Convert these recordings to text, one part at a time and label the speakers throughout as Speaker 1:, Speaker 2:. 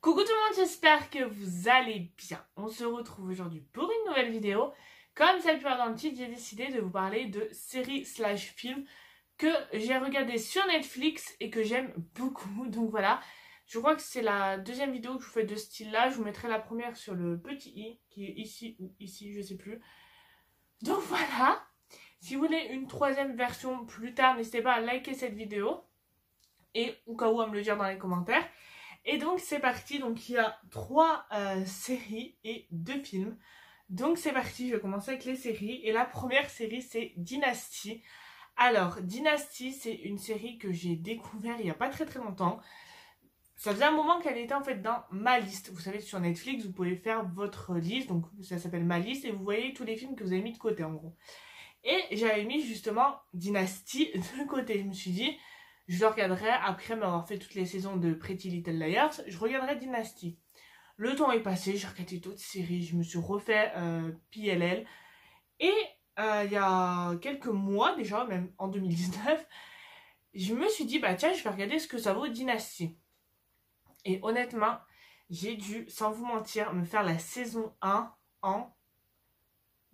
Speaker 1: Coucou tout le monde, j'espère que vous allez bien. On se retrouve aujourd'hui pour une nouvelle vidéo. Comme ça peut dans le titre, j'ai décidé de vous parler de séries slash films que j'ai regardé sur Netflix et que j'aime beaucoup. Donc voilà, je crois que c'est la deuxième vidéo que je vous fais de ce style-là. Je vous mettrai la première sur le petit i, qui est ici ou ici, je sais plus. Donc voilà, si vous voulez une troisième version plus tard, n'hésitez pas à liker cette vidéo. Et au cas où à me le dire dans les commentaires. Et donc c'est parti, donc il y a trois euh, séries et deux films. Donc c'est parti, je vais commencer avec les séries. Et la première série c'est Dynasty. Alors Dynasty c'est une série que j'ai découvert il n'y a pas très très longtemps. Ça faisait un moment qu'elle était en fait dans ma liste. Vous savez, sur Netflix, vous pouvez faire votre liste. Donc, ça s'appelle ma liste. Et vous voyez tous les films que vous avez mis de côté, en gros. Et j'avais mis justement Dynasty de côté. Je me suis dit, je regarderai après m'avoir fait toutes les saisons de Pretty Little Liars. Je regarderai Dynasty. Le temps est passé, j'ai regardé d'autres séries, je me suis refait euh, PLL. Et euh, il y a quelques mois déjà, même en 2019, je me suis dit, bah tiens, je vais regarder ce que ça vaut Dynasty. Et honnêtement, j'ai dû, sans vous mentir, me faire la saison 1 en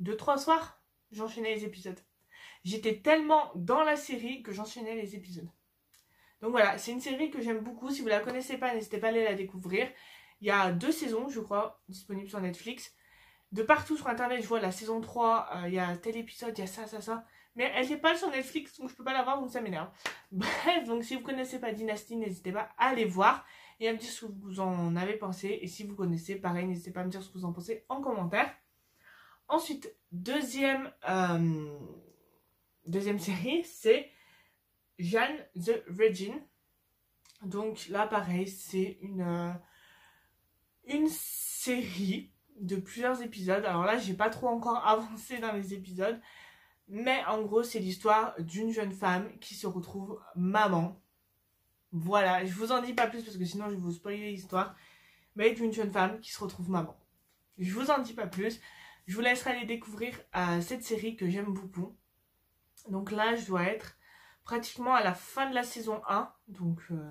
Speaker 1: 2-3 soirs. J'enchaînais les épisodes. J'étais tellement dans la série que j'enchaînais les épisodes. Donc voilà, c'est une série que j'aime beaucoup. Si vous la connaissez pas, n'hésitez pas à aller la découvrir. Il y a deux saisons, je crois, disponibles sur Netflix. De partout sur internet, je vois la saison 3, euh, il y a tel épisode, il y a ça, ça, ça. Mais elle n'est pas sur Netflix, donc je peux pas la voir, donc ça m'énerve. Bref, donc si vous connaissez pas Dynasty, n'hésitez pas à aller voir et à me dire ce que vous en avez pensé. Et si vous connaissez, pareil, n'hésitez pas à me dire ce que vous en pensez en commentaire. Ensuite, deuxième, euh, deuxième série, c'est Jeanne the Virgin. Donc là, pareil, c'est une, euh, une série de plusieurs épisodes. Alors là, j'ai pas trop encore avancé dans les épisodes. Mais en gros, c'est l'histoire d'une jeune femme qui se retrouve maman. Voilà, je vous en dis pas plus parce que sinon je vais vous spoiler l'histoire. Mais d'une jeune femme qui se retrouve maman. Je vous en dis pas plus. Je vous laisserai aller découvrir euh, cette série que j'aime beaucoup. Donc là, je dois être pratiquement à la fin de la saison 1. Donc, euh,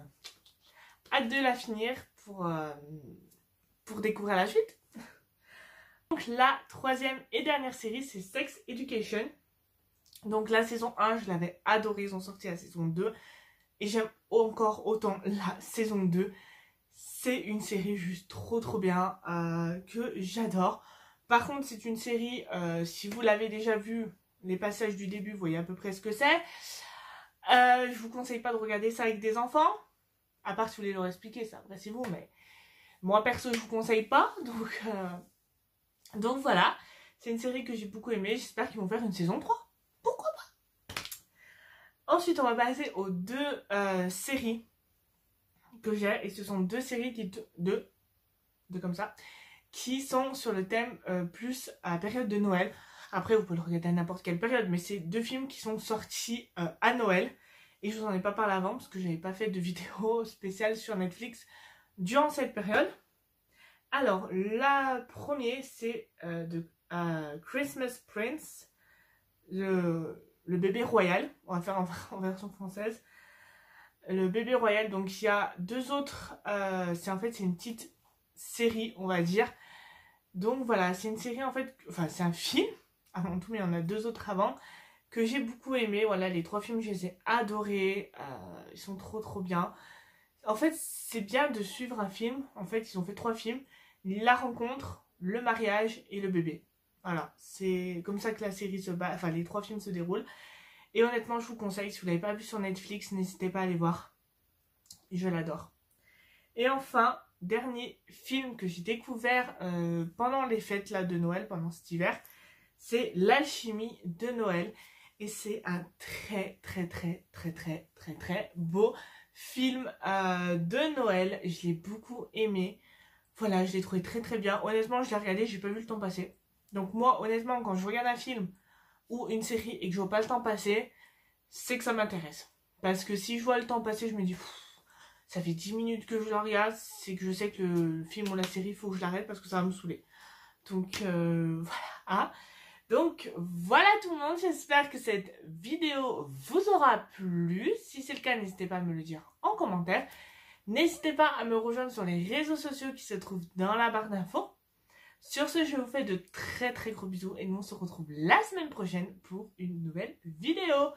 Speaker 1: hâte de la finir pour, euh, découvrir la suite. Donc, la troisième et dernière série, c'est Sex Education. Donc, la saison 1, je l'avais adorée. Ils ont sorti la saison 2. Et j'aime encore autant la saison 2. C'est une série juste trop trop bien euh, que j'adore. Par contre, c'est une série, si vous l'avez déjà vue, les passages du début, vous voyez à peu près ce que c'est. Euh, je vous conseille pas de regarder ça avec des enfants. À part si vous voulez leur expliquer, ça après c'est vous, mais moi perso je vous conseille pas. Donc, euh, donc voilà, c'est une série que j'ai beaucoup aimée. J'espère qu'ils vont faire une saison 3. Pourquoi pas? Ensuite, on va passer aux deux euh, séries que j'ai. Et ce sont deux séries qui... Deux, deux comme ça. Qui sont sur le thème euh, plus à la période de Noël. Après, vous pouvez le regarder à n'importe quelle période, mais c'est deux films qui sont sortis euh, à Noël. Et je vous en ai pas parlé avant parce que j'avais pas fait de vidéo spéciale sur Netflix durant cette période. Alors, la première, c'est euh, de euh, Christmas Prince, le, bébé royal. On va faire en, version française. Le bébé royal, donc il y a deux autres. c'est en fait, c'est une petite série, on va dire. Donc voilà, c'est une série en fait, enfin c'est un film avant tout, mais il y en a deux autres avant que j'ai beaucoup aimé. Voilà, les trois films, je les ai adorés. Euh, ils sont trop trop bien. En fait, c'est bien de suivre un film. En fait, ils ont fait trois films. La rencontre, le mariage et le bébé. Voilà, c'est comme ça que la série se bat, enfin les trois films se déroulent. Et honnêtement, je vous conseille, si vous ne l'avez pas vu sur Netflix, n'hésitez pas à aller voir. Je l'adore. Et enfin, dernier film que j'ai découvert euh, pendant les fêtes là de Noël, pendant cet hiver, c'est L'alchimie de Noël. Et c'est un très très très très très très très beau film euh, de Noël. Je l'ai beaucoup aimé. Voilà, je l'ai trouvé très très bien. Honnêtement, je l'ai regardé, j'ai pas vu le temps passer. Donc moi, honnêtement, quand je regarde un film ou une série et que je vois pas le temps passer, c'est que ça m'intéresse. Parce que si je vois le temps passer, je me dis, ça fait 10 minutes que je le regarde, c'est que je sais que le film ou la série, il faut que je l'arrête parce que ça va me saouler. Donc euh, voilà. Ah. Donc voilà tout le monde, j'espère que cette vidéo vous aura plu. Si c'est le cas, n'hésitez pas à me le dire en commentaire. N'hésitez pas à me rejoindre sur les réseaux sociaux qui se trouvent dans la barre d'infos. Sur ce, je vous fais de très très gros bisous et nous on se retrouve la semaine prochaine pour une nouvelle vidéo.